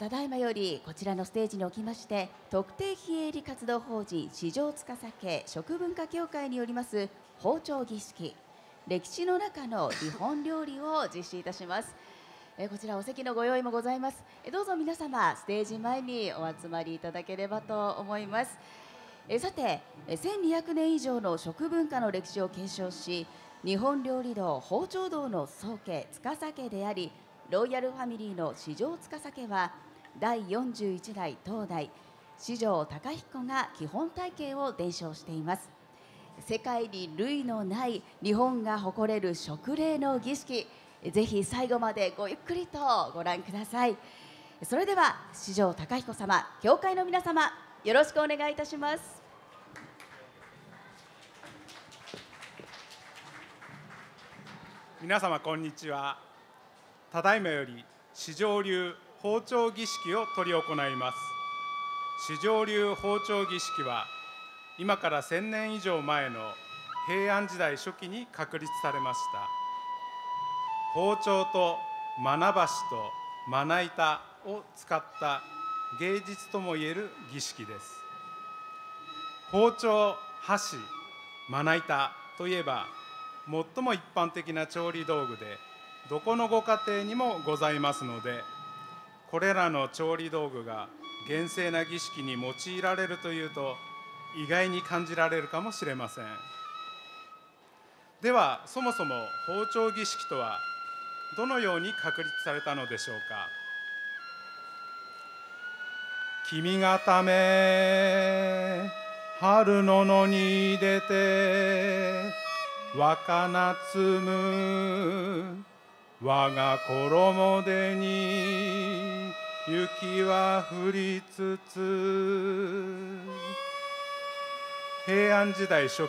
ただいまよりこちらのステージにおきまして特定非営利活動法人市場司家食文化協会によります包丁儀式。歴史の中の日本料理を実施いたします。えこちらお席のご用意もございます。えどうぞ皆様ステージ前にお集まりいただければと思います。えさてえ1200年以上の食文化の歴史を継承し日本料理道包丁道の宗家司家でありロイヤルファミリーの市場司家は第41代東大四条貴彦が基本体系を伝承しています。世界に類のない日本が誇れる食礼の儀式ぜひ最後までごゆっくりとご覧ください。それでは四条貴彦様教会の皆様よろしくお願いいたします。皆様こんにちは。ただいまより四条流包丁儀式を執り行います。四条流包丁儀式は今から1000年以上前の平安時代初期に確立されました。包丁とま箸とまな板を使った芸術ともいえる儀式です。包丁箸まな板といえば最も一般的な調理道具でどこのご家庭にもございますのでこれらの調理道具が厳正な儀式に用いられるというと意外に感じられるかもしれません。ではそもそも包丁儀式とはどのように確立されたのでしょうか？君がため春の野に出て若菜摘む我が衣でに雪は降りつつ平安時代初期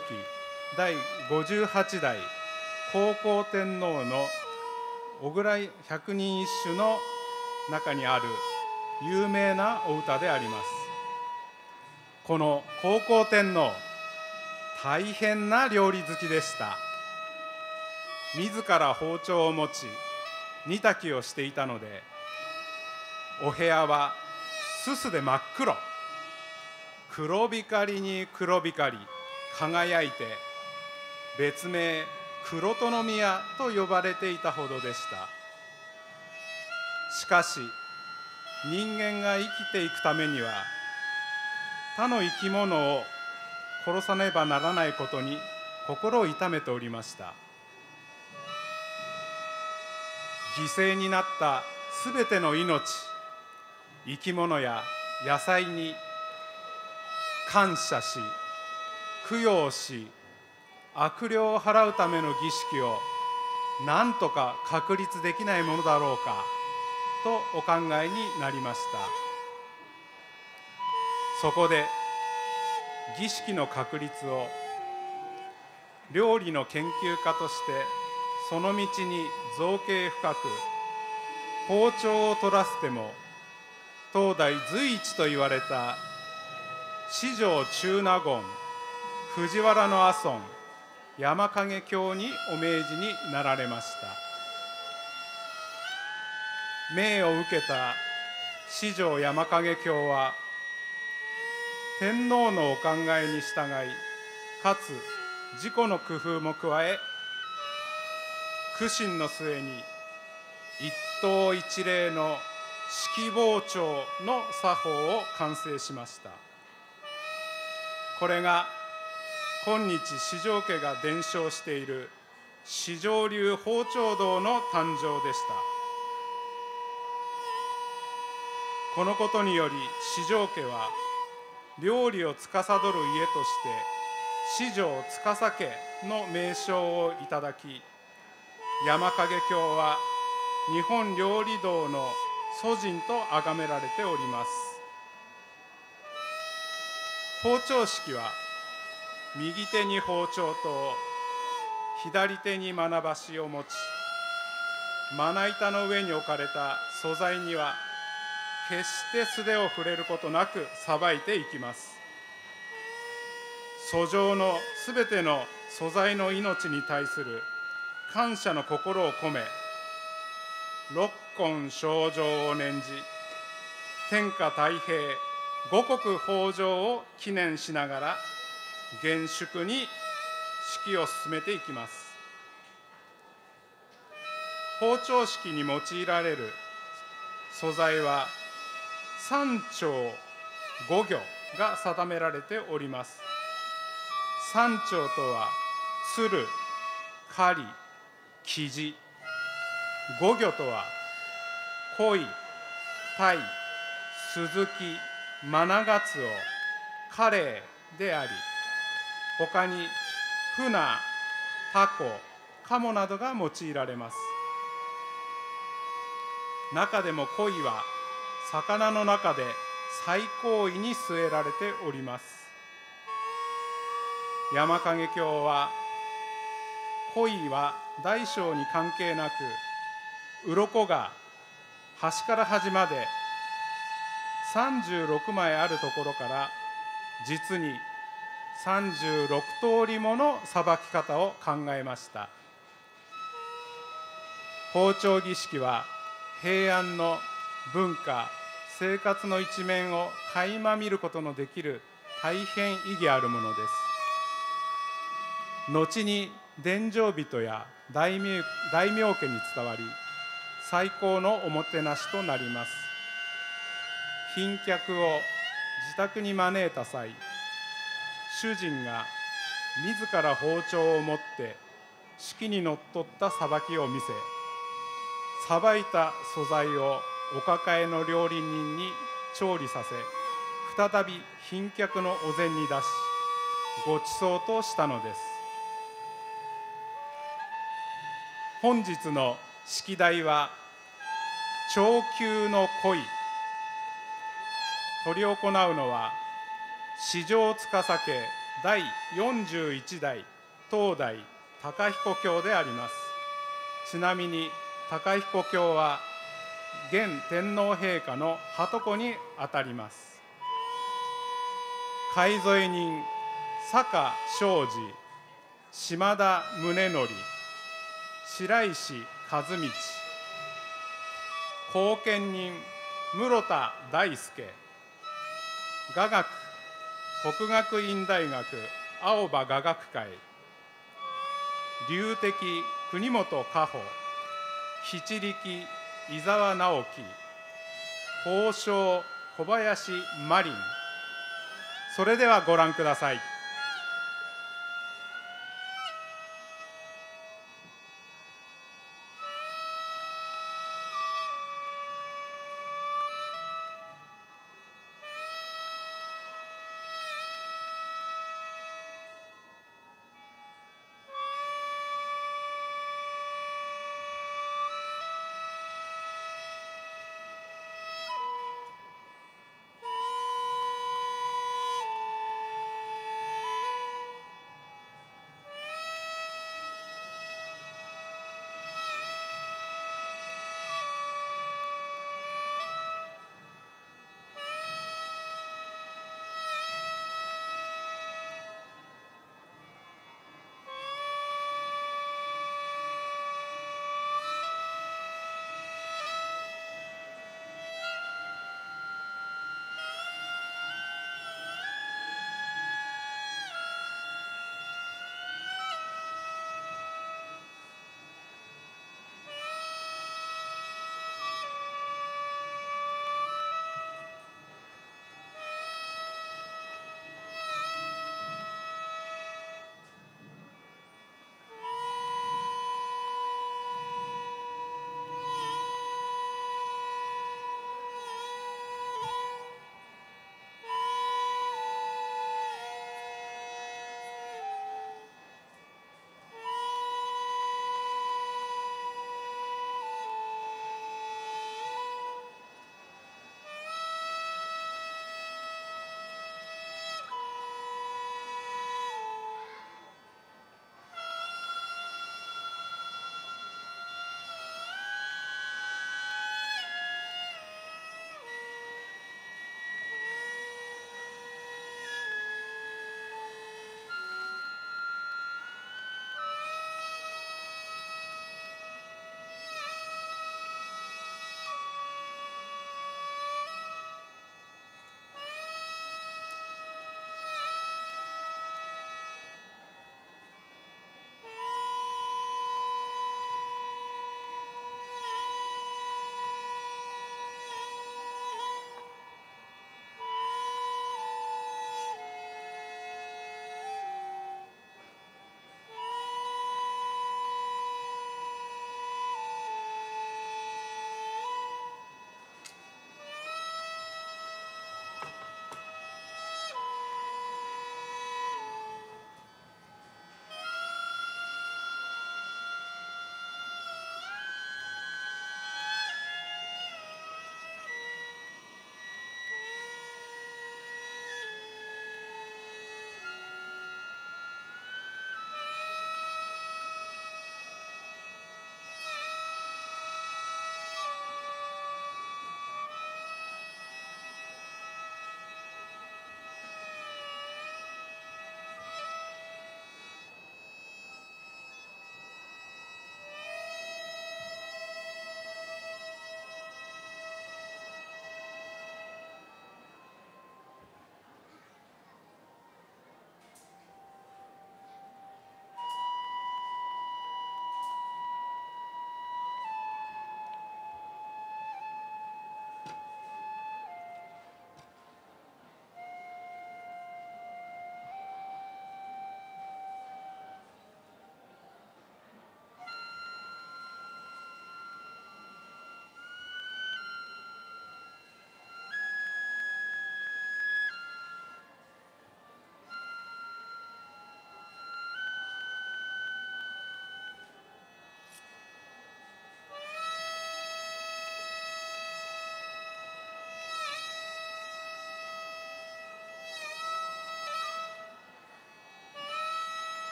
第58代高校天皇の小倉百人一首の中にある有名なお歌であります。この高校天皇大変な料理好きでした。自ら包丁を持ち煮炊きをしていたのでお部屋はすすで真っ黒。黒光りに黒光り輝いて別名黒殿宮と呼ばれていたほどでした。しかし人間が生きていくためには他の生き物を殺さねばならないことに心を痛めておりました。犠牲になったすべての命生き物や野菜に感謝し供養し悪霊を払うための儀式を何とか確立できないものだろうかとお考えになりました。そこで儀式の確立を料理の研究家としてその道に造形深く包丁を取らせても東大随一と言われた四条中納言藤原の阿尊山影教にお命じになられました。命を受けた四条山影教は天皇のお考えに従いかつ自己の工夫も加え苦心の末に一刀一礼の式包丁の作法を完成しました。これが今日四条家が伝承している四条流包丁道の誕生でした。このことにより四条家は料理を司る家として四条司家の名称をいただき山影教は日本料理道の祖人と崇められております。包丁式は右手に包丁と左手にまな箸を持ちまな板の上に置かれた素材には決して素手を触れることなくさばいていきます。訴状のすべての素材の命に対する感謝の心を込め六根症状を念じ天下太平五穀豊穣を記念しながら厳粛に式を進めていきます。包丁式に用いられる素材は三丁五魚が定められております。三丁とは鶴狩り。生地五魚とは鯉鯛鈴木マナガツオカレイであり。他に船タコカモなどが用いられます。中でも鯉は魚の中で最高位に据えられております。山影教は鯉は大小に関係なく鱗が端から端まで36枚あるところから実に36通りものさばき方を考えました。包丁儀式は平安の文化生活の一面を垣間見ることのできる大変意義あるものです。後に伝承人や大名大名家に伝わり最高のおもてなしとなります。賓客を自宅に招いた際主人が自ら包丁を持って式にのっとったさばきを見せさばいた素材をお抱えの料理人に調理させ再び賓客のお膳に出しごちそうとしたのです。本日の式題は「長久の恋」執り行うのは四条司家第41代東大高彦教であります。ちなみに高彦教は現天皇陛下の鳩子にあたります。海沿い人坂昌司島田宗則白石和道。後見人室田大輔雅学国学院大学青葉雅学会。流的国本加穂七力伊沢直樹。宝生小林真凛それではご覧ください。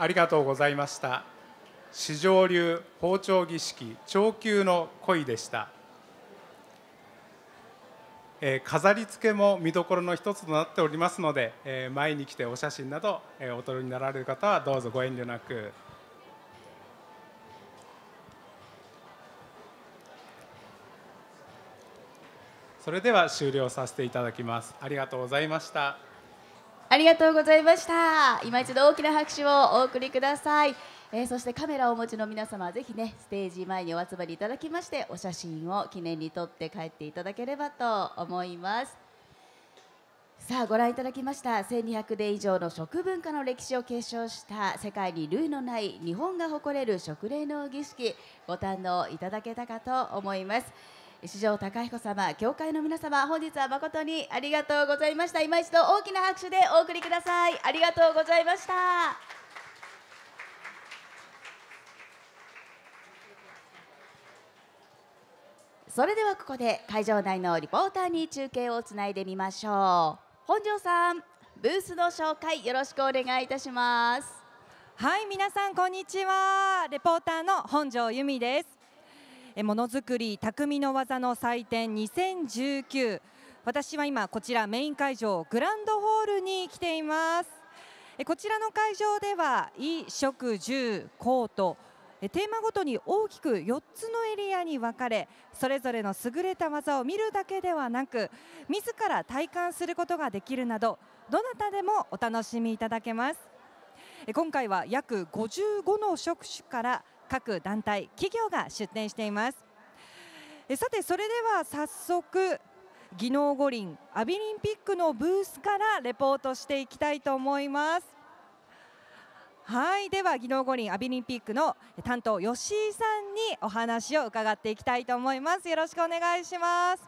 ありがとうございました。四条流包丁儀式長久の恋でした、えー、飾り付けも見どころの一つとなっておりますので、えー、前に来てお写真など、えー、お撮りになられる方はどうぞご遠慮なく。それでは終了させていただきます。ありがとうございました。ありがとうございました。今一度大きな拍手をお送りください、えー、そしてカメラをお持ちの皆様はぜひねステージ前にお集まりいただきましてお写真を記念に撮って帰っていただければと思います。さあご覧いただきました1200年以上の食文化の歴史を継承した世界に類のない日本が誇れる食礼の儀式ご堪能いただけたかと思います。四条貴彦様教会の皆様本日は誠にありがとうございました。今一度大きな拍手でお送りください。ありがとうございました。それではここで会場内のリポーターに中継をつないでみましょう。本庄さんブースの紹介よろしくお願いいたします。はい皆さんこんにちは。レポーターの本庄由美です。ものづくり匠の技の祭典2019私は今こちらメイン会場グランドホールに来ています。こちらの会場では衣食住コートテーマごとに大きく4つのエリアに分かれそれぞれの優れた技を見るだけではなく自ら体感することができるなどどなたでもお楽しみいただけます。今回は約55の職種から各団体企業が出展しています。さてそれでは早速技能五輪アビリンピックのブースからレポートしていきたいと思います。はいでは技能五輪アビリンピックの担当吉井さんにお話を伺っていきたいと思います。よろしくお願いします。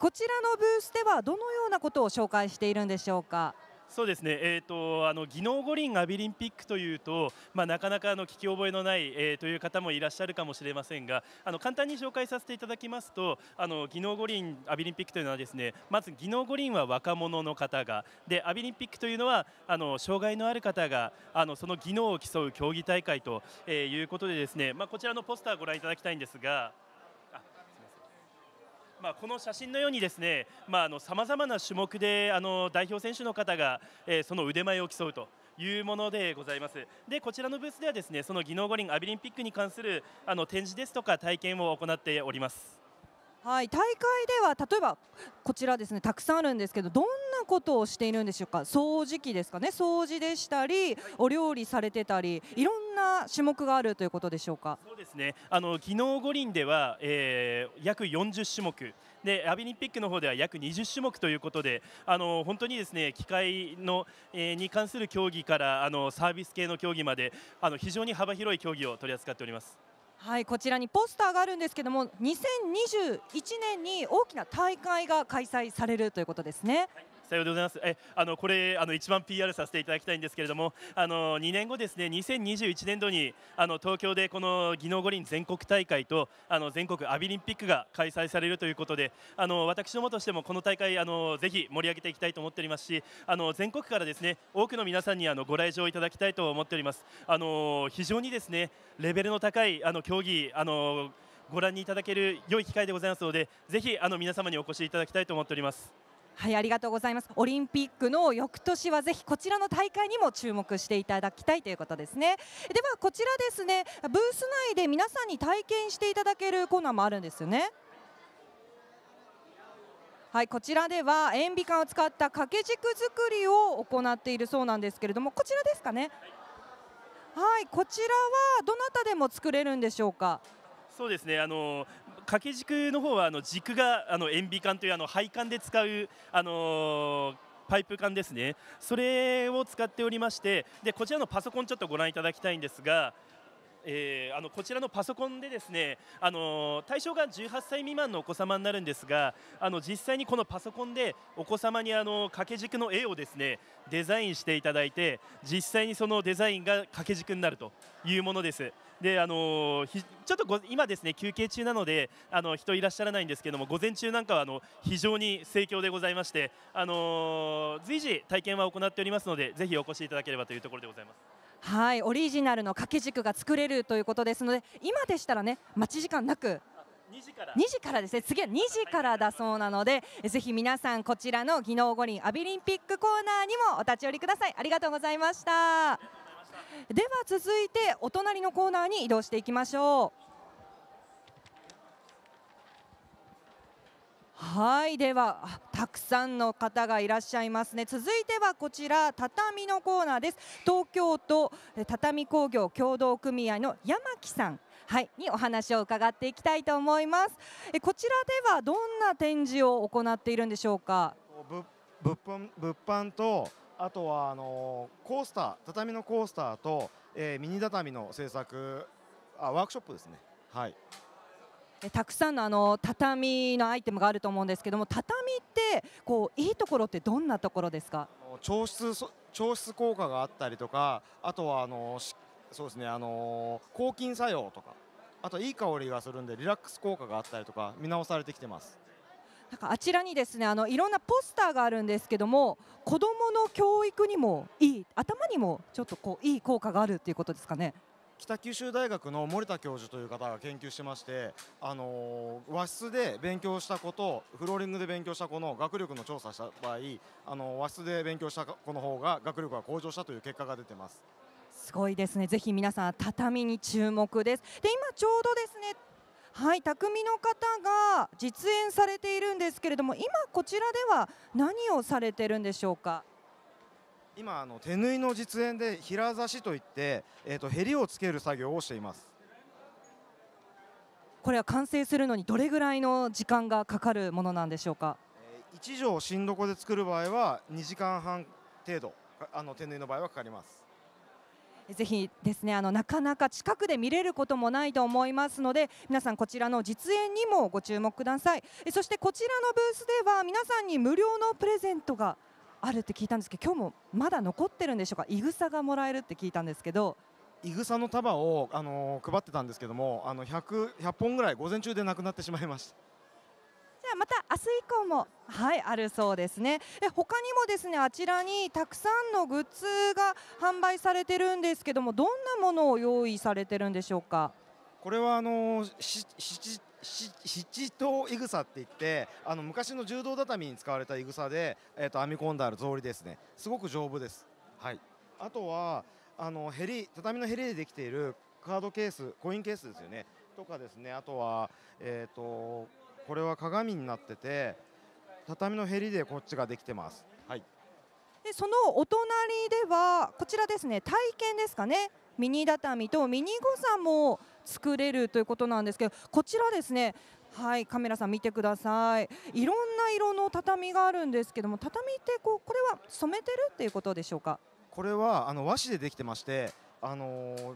こちらのブースではどのようなことを紹介しているんでしょうか？そうですね、えーと、あの技能五輪アビリンピックというと、まあ、なかなかあの聞き覚えのない、えー、という方もいらっしゃるかもしれませんがあの簡単に紹介させていただきますとあの技能五輪アビリンピックというのはですねまず技能五輪は若者の方がでアビリンピックというのはあの障害のある方があのその技能を競う競技大会と、え、いうことでですね、まあ、こちらのポスターをご覧いただきたいんですが。まあ、この写真のようにですねさまざ、まな種目であの代表選手の方が、えー、その腕前を競うというものでございます。でこちらのブースではですねその技能五輪アビリンピックに関するあの展示ですとか体験を行っております。はい。大会では例えばこちらですね。たくさんあるんですけどどんなことをしているんでしょうか？掃除機ですかね。掃除でしたりお料理されてたりいろんな種目があるということでしょうか？そうですね。あの技能五輪では、えー、約40種目でアビリンピックの方では約20種目ということであの本当にですね機械の、えー、に関する競技からあのサービス系の競技まであの非常に幅広い競技を取り扱っております。はいこちらにポスターがあるんですけども2021年に大きな大会が開催されるということですね。はいさようでございます。え、あのこれあの一番 PR させていただきたいんですけれども、あの2年後ですね、2021年度にあの東京でこの技能五輪全国大会とあの全国アビリンピックが開催されるということで、あの私どもとしてもこの大会あのぜひ盛り上げていきたいと思っておりますし、あの全国からですね多くの皆さんにあのご来場いただきたいと思っております。あの非常にですねレベルの高いあの競技あのご覧にいただける良い機会でございますので、ぜひあの皆様にお越しいただきたいと思っております。はいありがとうございます。オリンピックの翌年はぜひこちらの大会にも注目していただきたいということですね。ではこちらですねブース内で皆さんに体験していただけるコーナーもあるんですよね。はいこちらでは塩ビ管を使った掛け軸作りを行っているそうなんですけれどもこちらですかね。はいこちらはどなたでも作れるんでしょうか？そうですねあの掛け軸の方はあの軸があの塩ビ管というあの配管で使うあのパイプ管ですねそれを使っておりましてでこちらのパソコンちょっとご覧いただきたいんですがえー、あのこちらのパソコンでですねあの対象が18歳未満のお子様になるんですがあの実際にこのパソコンでお子様にあの掛け軸の絵をですねデザインしていただいて実際にそのデザインが掛け軸になるというものです。であのちょっと今ですね休憩中なのであの人いらっしゃらないんですけども午前中なんかはあの非常に盛況でございましてあの随時体験は行っておりますのでぜひお越しいただければというところでございます。はいオリジナルの掛け軸が作れるということですので今でしたらね待ち時間なく。2時から。2時からですね。次は2時からだそうなのでぜひ皆さんこちらの技能五輪アビリンピックコーナーにもお立ち寄りください。ありがとうございましたでは続いてお隣のコーナーに移動していきましょう。はいではたくさんの方がいらっしゃいますね。続いてはこちら畳のコーナーです。東京都畳工業協同組合の山木さん。はい、にお話を伺っていきたいと思います。えこちらではどんな展示を行っているんでしょうか？物販物販とあとはあのコースター畳のコースターと、えーミニ畳の制作あワークショップですね。はい。えたくさんのあの畳のアイテムがあると思うんですけども畳ってこういいところってどんなところですか？調湿そ調湿効果があったりとかあとはあのしそうですねあの抗菌作用とかあといい香りがするんでリラックス効果があったりとか見直されてきてますなんかあちらにですねあのいろんなポスターがあるんですけども子どもの教育にもいい頭にもちょっとこういい効果があるっていうことですかね。北九州大学の森田教授という方が研究してまして、あの和室で勉強した子とフローリングで勉強した子の学力の調査した場合、あの和室で勉強した子の方が学力が向上したという結果が出てます。すごいですね。ぜひ皆さん畳に注目です。で今ちょうどですねはい匠の方が実演されているんですけれども今こちらでは何をされてるんでしょうか？今あの手縫いの実演で平刺しといって、えー、とヘリをつける作業をしています。これは完成するのにどれぐらいの時間がかかるものなんでしょうか？え畳新床で作る場合は2時間半程度あの手縫いの場合はかかります。ぜひですねあのなかなか近くで見れることもないと思いますので皆さんこちらの実演にもご注目ください。そしてこちらのブースでは皆さんに無料のプレゼントがあるって聞いたんですけど今日もまだ残ってるんでしょうか？いぐさがもらえるって聞いたんですけど。いぐさの束を、あのー配ってたんですけどもあの 100, 100本ぐらい午前中でなくなってしまいました。また明日以降もはいあるそうですね。で他にもですねあちらにたくさんのグッズが販売されてるんですけどもどんなものを用意されてるんでしょうか？これはあの七し七頭いぐさって言ってあの昔の柔道畳に使われたいぐさで、えー、と編み込んである草履ですね。すごく丈夫です、はい、あとはあのヘリ畳のヘリでできているカードケースコインケースですよね。とかですね。あとは、えー、とこれは鏡になってて畳のヘリでこっちができてます、はい、でそのお隣ではこちらですね体験ですかね。ミニ畳とミニ誤差も作れるということなんですけどこちらですねはいカメラさん見てください。いろんな色の畳があるんですけども畳ってこうこれは染めてるっていうことでしょうか？これはあの和紙でできてまして、あのー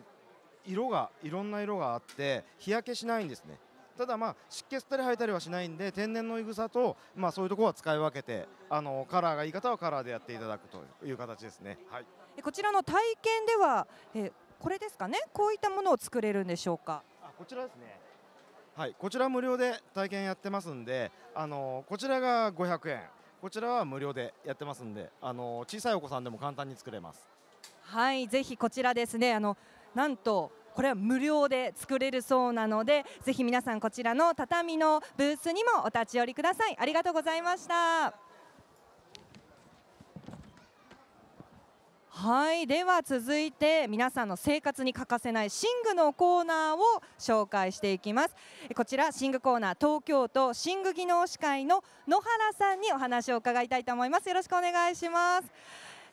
色がいろんな色があって日焼けしないんですねただまあ湿気吸ったり吐いたりはしないんで天然のいぐさとまあそういうところは使い分けてあのカラーがいい方はカラーでやっていただくという形ですね。はい。えこちらの体験ではえこれですかね？こういったものを作れるんでしょうか？あこちらですね。はいこちら無料で体験やってますんであのこちらが500円こちらは無料でやってますんであの小さいお子さんでも簡単に作れます。はいぜひこちらですね。あのなんとこれは無料で作れるそうなのでぜひ皆さんこちらの畳のブースにもお立ち寄りください。ありがとうございました。はい。では続いて皆さんの生活に欠かせない寝具のコーナーを紹介していきます。こちら寝具コーナー東京都寝具技能士会の野原さんにお話を伺いたいと思います。よろしくお願いします。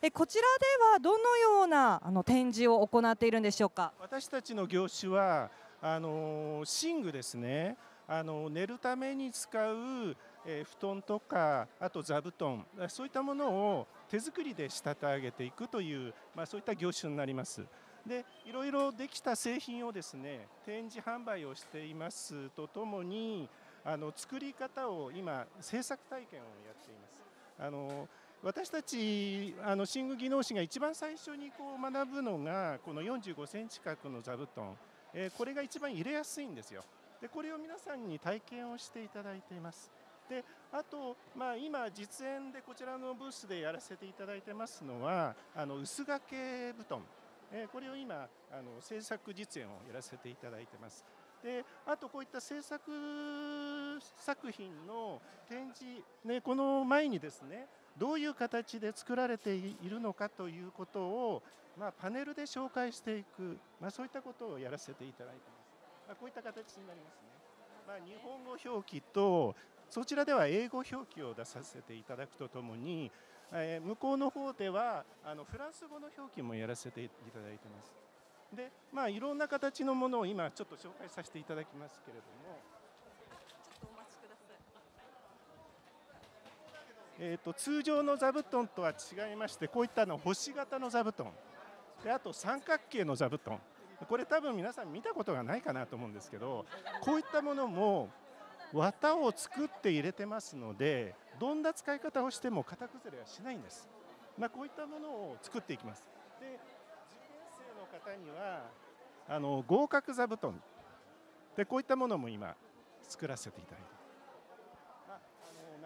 えこちらではどのようなあの展示を行っているんでしょうか？私たちの業種はあの寝具ですねあの寝るために使う、え布団とかあと座布団そういったものを手作りで仕立て上げていくという、まあ、そういった業種になります。でいろいろできた製品をですね展示販売をしていますとともにあの作り方を今制作体験をやっています。あの私たちあの寝具技能士が一番最初にこう学ぶのがこの45センチ角の座布団、えーこれが一番入れやすいんですよ。でこれを皆さんに体験をしていただいています。であと、まあ、今実演でこちらのブースでやらせていただいてますのはあの薄掛け布団。えーこれを今あの制作実演をやらせていただいてます。であとこういった制作作品の展示、ね、この前にですねどういう形で作られているのかということを、まあ、パネルで紹介していく、まあ、そういったことをやらせていただいてます。まあ、こういった形になりますね。まあ、日本語表記とそちらでは英語表記を出させていただくとともに、えー向こうの方ではあのフランス語の表記もやらせていただいてます。で、まあ、いろんな形のものを今ちょっと紹介させていただきますけれども。えー、と通常の座布団とは違いましてこういったの星型の座布団。であと三角形の座布団。これ多分皆さん見たことがないかなと思うんですけどこういったものも綿を作って入れてますのでどんな使い方をしても型崩れはしないんです、まあ、こういったものを作っていきます。で受験生の方にはあの合格座布団。でこういったものも今作らせていただいて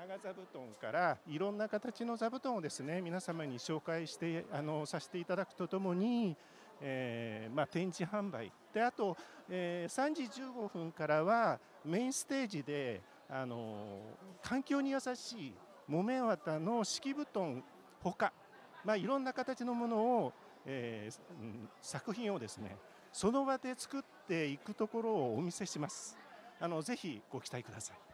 長座布団からいろんな形の座布団をですね皆様に紹介してあのさせていただくとともに、えーまあ、展示販売であと、えー3時15分からはメインステージであの環境に優しい木綿綿の敷布団ほか、まあ、いろんな形のものを、えー作品をですねその場で作っていくところをお見せします。あのぜひご期待ください。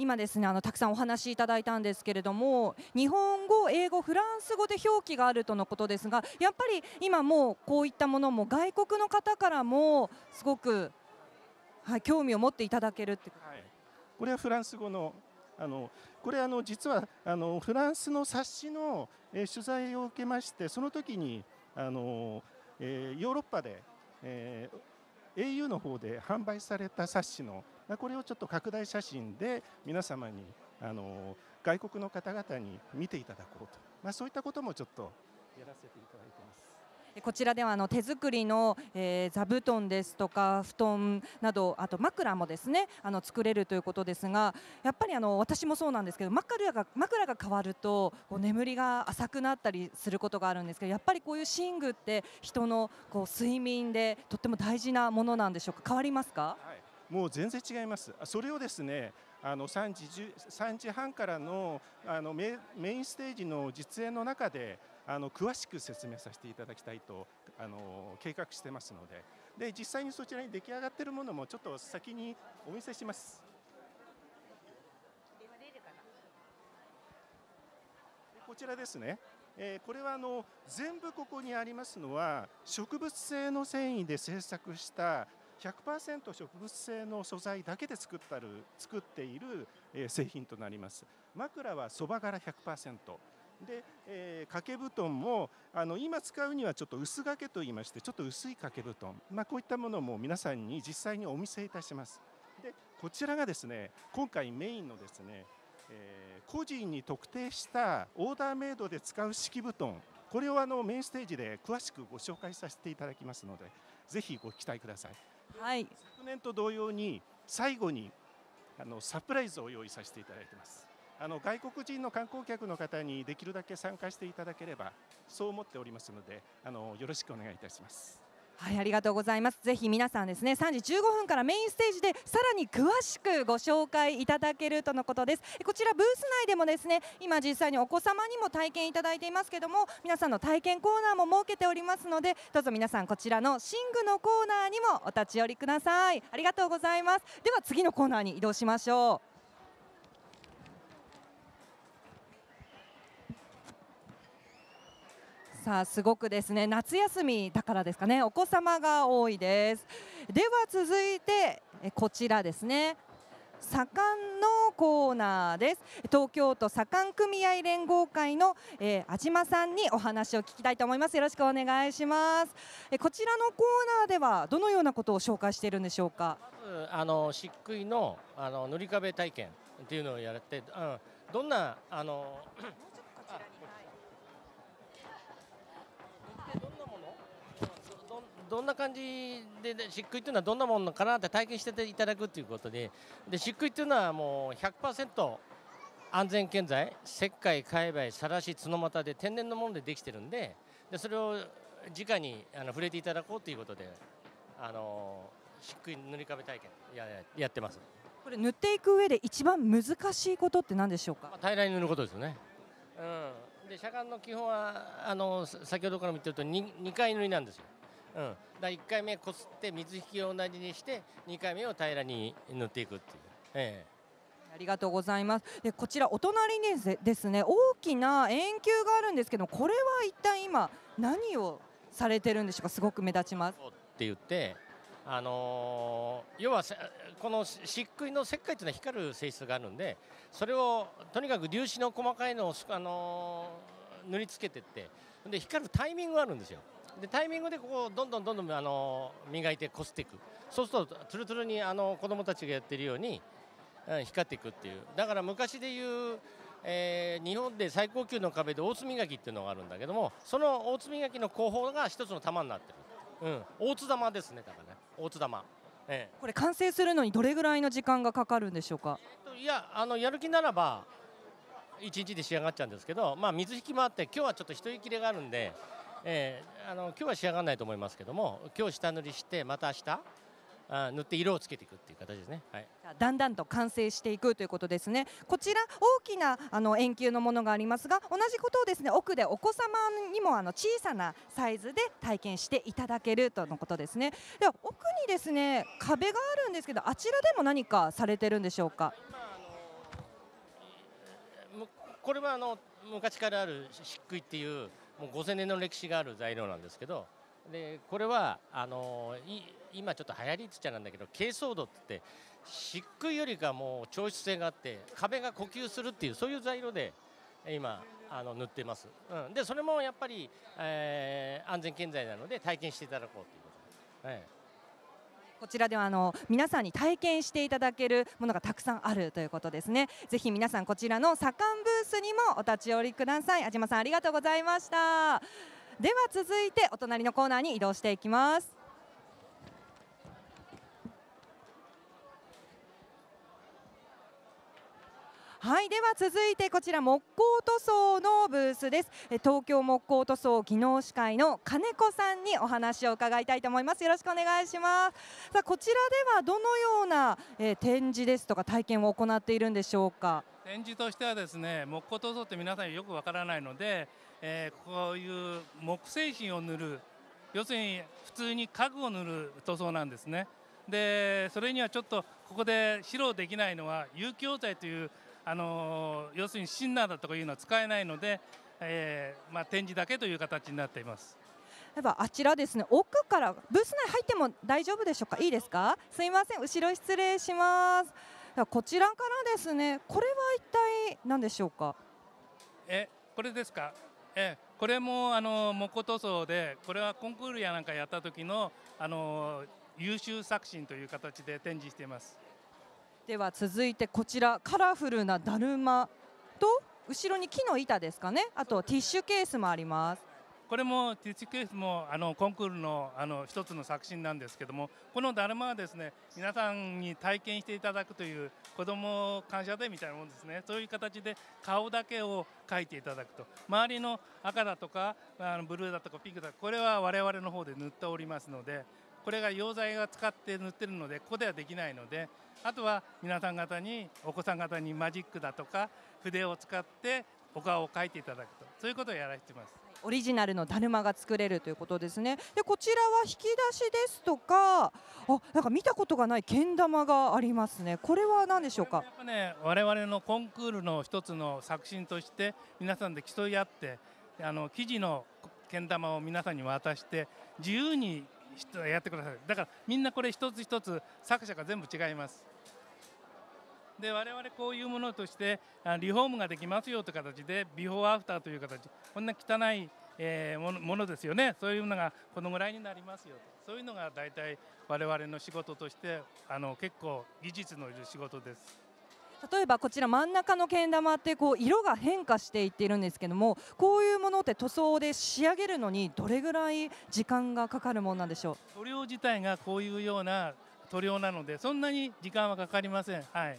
今ですねあのたくさんお話しいただいたんですけれども日本語、英語、フランス語で表記があるとのことですがやっぱり今もうこういったものも外国の方からもすごく、はい、興味を持っていただけるってはい、これはフランス語のあのこれあの実はあのフランスの冊子の、えー取材を受けましてその時にあの、えーヨーロッパで、えー au の方で販売された冊子のこれをちょっと拡大写真で皆様にあの外国の方々に見ていただこうと、まあ、そういったこともちょっとやらせていただいてます。こちらではあの手作りの、えー座布団ですとか布団などあと枕もですねあの作れるということですがやっぱりあの私もそうなんですけど枕が枕が変わるとこう眠りが浅くなったりすることがあるんですけどやっぱりこういう寝具って人のこう睡眠でとっても大事なものなんでしょうか？変わりますか、もう全然違います。それをですね、あの3時3時半からのあのメメインステージの実演の中であの詳しく説明させていただきたいとあの計画してますので、で実際にそちらに出来上がっているものもちょっと先にお見せします。こちらですね。えーこれはあの全部ここにありますのは植物性の繊維で製作した100%植物性の素材だけで作ったる作っている、製品となります。枕はそば柄100%で、えー掛け布団もあの今使うにはちょっと薄掛けと言いましてちょっと薄い掛け布団、まあ、こういったものも皆さんに実際にお見せいたします。でこちらがですね今回メインのですね、えー個人に特定したオーダーメイドで使う敷布団。これをあのメインステージで詳しくご紹介させていただきますのでぜひご期待ください。はい。昨年と同様に最後にあのサプライズを用意させていただいてます。あの外国人の観光客の方にできるだけ参加していただければそう思っておりますのであのよろしくお願いいたします。はい、ありがとうございます。ぜひ皆さんですね、3時15分からメインステージでさらに詳しくご紹介いただけるとのことです。こちらブース内でもですね、今実際にお子様にも体験いただいていますけども、皆さんの体験コーナーも設けておりますので、どうぞ皆さんこちらの寝具のコーナーにもお立ち寄りください。ありがとうございます。では次のコーナーに移動しましょう。さあすごくですね夏休みだからですかね。お子様が多いです。では続いてこちらですね。左官のコーナーです。東京都左官組合連合会の、えー、安島さんにお話を聞きたいと思います。よろしくお願いします。えこちらのコーナーではどのようなことを紹介しているんでしょうか？まずあの漆喰のあの塗り壁体験っていうのをやって、うん、どんなあのどんなものどどんな感じでで漆喰っていうのはどんなものかなって体験していただくということで。で漆喰っていうのはもう100%安全建材石灰海梅さらし角股で天然のものでできてるんで。でそれを直にあの触れていただこうということであの漆喰塗り壁体験やややってます、これ塗っていく上で一番難しいことって何でしょうか？まあ、平らに塗ることですよね、うん、で車間の基本はあのさ先ほどからも言ってると 2, 2回塗りなんですよ、うん、だから1回目こすって水引きを同じにして2回目を平らに塗っていくっていう、えありがとうございます。でこちらお隣にですね大きな円球があるんですけどこれは一体今何をされてるんでしょうか？すごく目立ちます。えって言ってあのー要はせこの漆喰の石灰というのは光る性質があるんでそれをとにかく粒子の細かいのを、あのー塗りつけてって。で光るタイミングがあるんですよでタイミングでこうどんどんどんどん、あのー磨いてこすっていく。そうするとつるつるにあの子供たちがやってるように、うん、光っていくっていう。だから昔でいうえー日本で最高級の壁で大津磨きっていうのがあるんだけどもその大津磨きの工法が一つの玉になってる、うん、大津玉ですねだからね。大津玉、えこれ完成するのにどれぐらいの時間がかかるんでしょうか？えいやあのやる気ならば1日で仕上がっちゃうんですけど、まあ、水引きもあって今日はちょっと一息れがあるんで、えーあの今日は仕上がらないと思いますけども今日下塗りしてまた明日あ塗って色をつけていくっていう形ですね。はい。だんだんと完成していくということですね。こちら大きなあの円球のものがありますが同じことをですね奥でお子様にもあの小さなサイズで体験していただけるとのことですね。では奥にですね壁があるんですけどあちらでも何かされてるんでしょうか？これはあの昔からある漆喰っていうもう5000年の歴史がある材料なんですけどでこれはあのい今ちょっと流行りつっちゃなんだけど珪藻土って言って漆喰よりかもう調湿性があって壁が呼吸するっていうそういう材料で今あの塗ってます、うん、でそれもやっぱり、えー安全建材なので体験していただこうということで、す、はいこちらではあの皆さんに体験していただけるものがたくさんあるということですね。ぜひ皆さんこちらの左官ブースにもお立ち寄りください。安島さんありがとうございました。では続いてお隣のコーナーに移動していきます。はいでは続いてこちら木工塗装のブースです。え東京木工塗装技能士会の金子さんにお話を伺いたいと思います。よろしくお願いします。さあこちらではどのような、えー展示ですとか体験を行っているんでしょうか？展示としてはですね木工塗装って皆さんよくわからないので、えーこういう木製品を塗る要するに普通に家具を塗る塗装なんですね。でそれにはちょっとここで披露できないのは有機溶剤というあのー要するにシンナーだとかいうのは使えないので、えーまあ、展示だけという形になっています。ではあちらですね奥からブース内入っても大丈夫でしょうか？いいですか？すいません後ろ失礼します。こちらからですねこれは一体何でしょうか？えこれですか？えこれもあの木工塗装でこれはコンクールやなんかやった時のあの優秀作品という形で展示していますでは続いてこちらカラフルなだるまと後ろに木の板ですかね。あとティッシュケースもあります。これもティッシュケースもあのコンクールのあの一つの作品なんですけどもこのだるまはですね皆さんに体験していただくという子ども感謝デーみたいなものですね。そういう形で顔だけを描いていただくと。周りの赤だとかあのブルーだとかピンクだとかこれは我々の方で塗っておりますのでこれが溶剤が使って塗ってるのでここではできないのであとは皆さん方にお子さん方にマジックだとか筆を使ってお顔を描いていただくと。そういうことをやらせています。オリジナルのだるまが作れるということですね。でこちらは引き出しですとかあなんか見たことがないけん玉がありますね。これは何でしょうか？やっぱね我々のコンクールの一つの作品として皆さんで競い合ってあの生地のけん玉を皆さんに渡して自由にやってください。だからみんなこれ一つ一つ作者が全部違います。で我々こういうものとしてリフォームができますよという形でビフォーアフターという形。こんな汚い、えものですよね。そういうのがこのぐらいになりますよと。そういうのが大体我々の仕事としてあの結構技術のいる仕事です。例えばこちら真ん中のけん玉ってこう色が変化していっているんですけどもこういうものって塗装で仕上げるのにどれぐらい時間がかかるものなんでしょう？塗料自体がこういうような塗料なのでそんなに時間はかかりません。はい。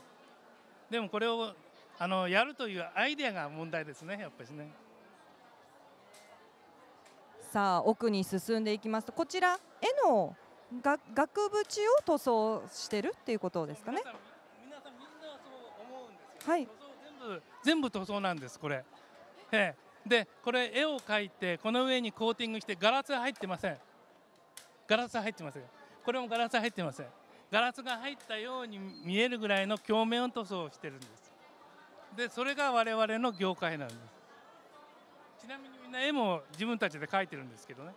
でもこれをあのやるというアイデアが問題ですねやっぱりね。さあ奥に進んでいきますとこちら絵のが額縁を塗装してるっていうことですかね？はい。全部全部塗装なんですこれ、ええ、でこれ絵を描いてこの上にコーティングしてガラス入ってません。ガラス入ってません。これもガラス入ってません。ガラスが入ったように見えるぐらいの鏡面塗装をしてるんです。でそれが我々の業界なんです。ちなみにみんな絵も自分たちで描いてるんですけどね。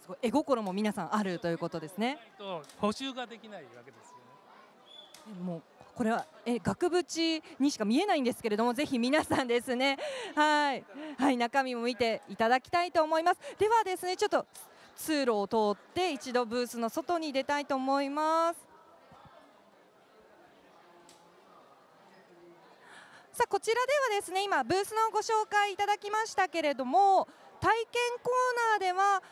すごい。絵心も皆さんあるということですね。と補修ができないわけですよ。ねもうこれはえ額縁にしか見えないんですけれどもぜひ皆さんですね。はい。はい中身も見ていただきたいと思います。ではですねちょっと通路を通って一度ブースの外に出たいと思います。さあこちらではですね今ブースのご紹介いただきましたけれども体験コーナーでは、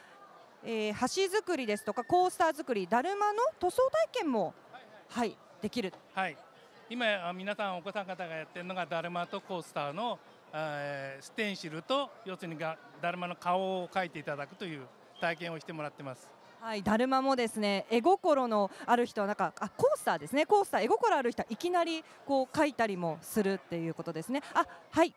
えー橋作りですとかコースター作りだるまの塗装体験もはいできる。はい、今あ皆さんお子さん方がやってるのがだるまとコースターの、えーステンシルと要するにがだるまの顔を描いていただくという体験をしてもらってます。はい、だるまもですね絵心のある人はなんかあコースターですね。コースター絵心ある人はいきなりこう描いたりもするっていうことですね。あはい。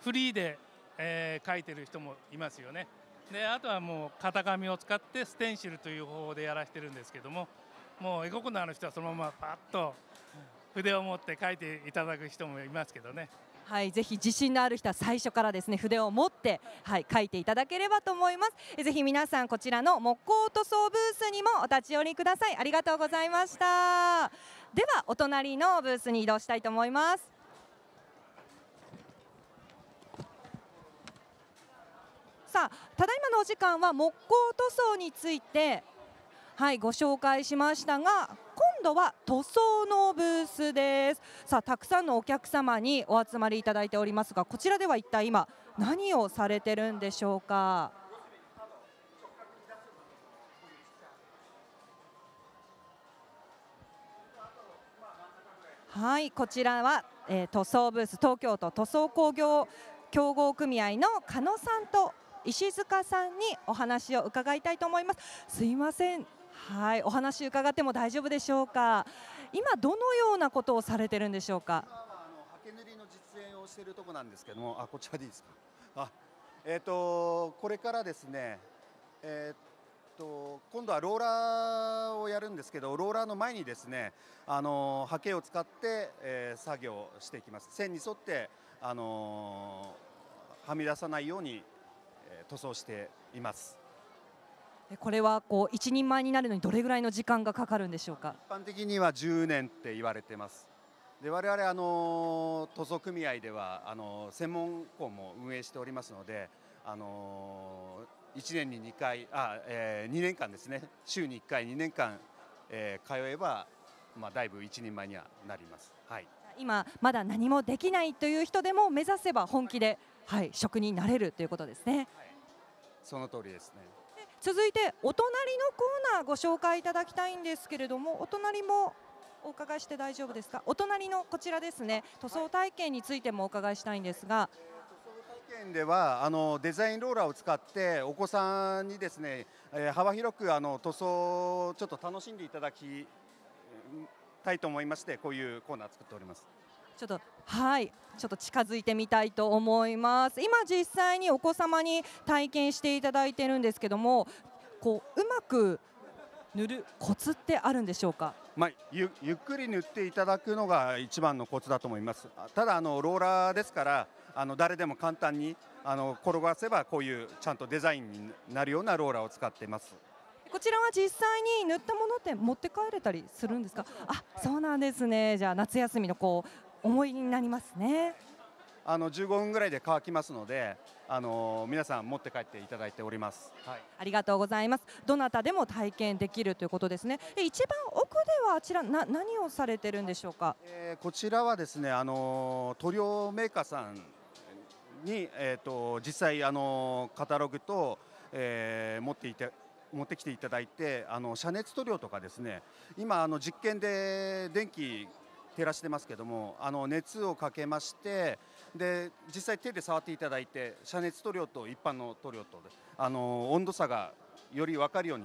フリーで、えー描いてる人もいますよね。であとはもう型紙を使ってステンシルという方法でやらせてるんですけどももう絵心のある人はそのままパッと筆を持って描いていただく人もいますけどね。はい、ぜひ自信のある人は最初からですね筆を持って、はい、書いていただければと思います。えぜひ皆さんこちらの木工塗装ブースにもお立ち寄りください。ありがとうございました。ではお隣のブースに移動したいと思います。さあただいまのお時間は木工塗装についてはいご紹介しましたが今度は塗装のブースです。さあたくさんのお客様にお集まりいただいておりますがこちらでは一体今何をされてるんでしょうか？はいこちらは、えー塗装ブース東京都塗装工業協合組合の加野さんと石塚さんにお話を伺いたいと思います。すいません。はいお話伺っても大丈夫でしょうか？今どのようなことをされてるんでしょうか？今はあのハケ塗りの実演をしているところなんですけども、あこちらでいいですか？あ、えっ、とこれからですね、えっ、と今度はローラーをやるんですけど、ローラーの前にですね、あのハケを使って、えー作業していきます。線に沿ってあのはみ出さないように、え塗装しています。えこれはこう一人前になるのにどれぐらいの時間がかかるんでしょうか？一般的には10年って言われてます。で我々あの塗装組合ではあの専門校も運営しておりますので、あの1年に2回あ、え2年間ですね週に1回2年間、えー通えばまあだいぶ一人前にはなります。はい。今まだ何もできないという人でも目指せば本気で、はい、職人になれるということですねその通りですね。続いてお隣のコーナーご紹介いただきたいんですけれどもお隣もお伺いして大丈夫ですか？お隣のこちらですね。塗装体験についてもお伺いしたいんですが。体験ではあのデザインローラーを使ってお子さんにですね、えー幅広くあの塗装をちょっと楽しんでいただきたいと思いましてこういうコーナー作っております。ちょっとはいちょっと近づいてみたいと思います今実際にお子様に体験していただいてるんですけどもこううまく塗るコツってあるんでしょうか？まあ、ゆゆっくり塗っていただくのが一番のコツだと思います。あただあのローラーですからあの誰でも簡単にあの転がせばこういうちゃんとデザインになるようなローラーを使っています。こちらは実際に塗ったものって持って帰れたりするんですか？あそうなんですねじゃあ夏休みのこう思い出になりますね。あの15分ぐらいで乾きますので、あの皆さん持って帰っていただいております。はい。ありがとうございます。どなたでも体験できるということですね。で一番奥ではあちらな何をされてるんでしょうか？えーこちらはですね、あの塗料メーカーさんに、えー、と実際、あのカタログと、えー持っていて持ってきていただいてあの遮熱塗料とかですね。今あの実験で電気照らしてますけどもあの熱をかけましてで実際手で触っていただいて遮熱塗料と一般の塗料とあの温度差がより分かるように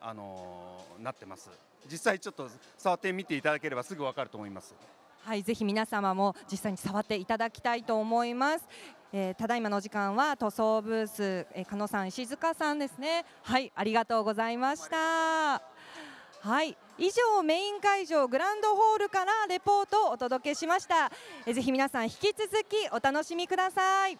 あのなってます実際ちょっと触ってみていただければすぐ分かると思いますはい、ぜひ皆様も実際に触っていただきたいと思います。えー、ただいまのお時間は塗装ブース、えー、加野さん、石塚さんですね。はい、ありがとうございました。はい、以上メイン会場グランドホールからレポートをお届けしました。え、ぜひ皆さん引き続きお楽しみください。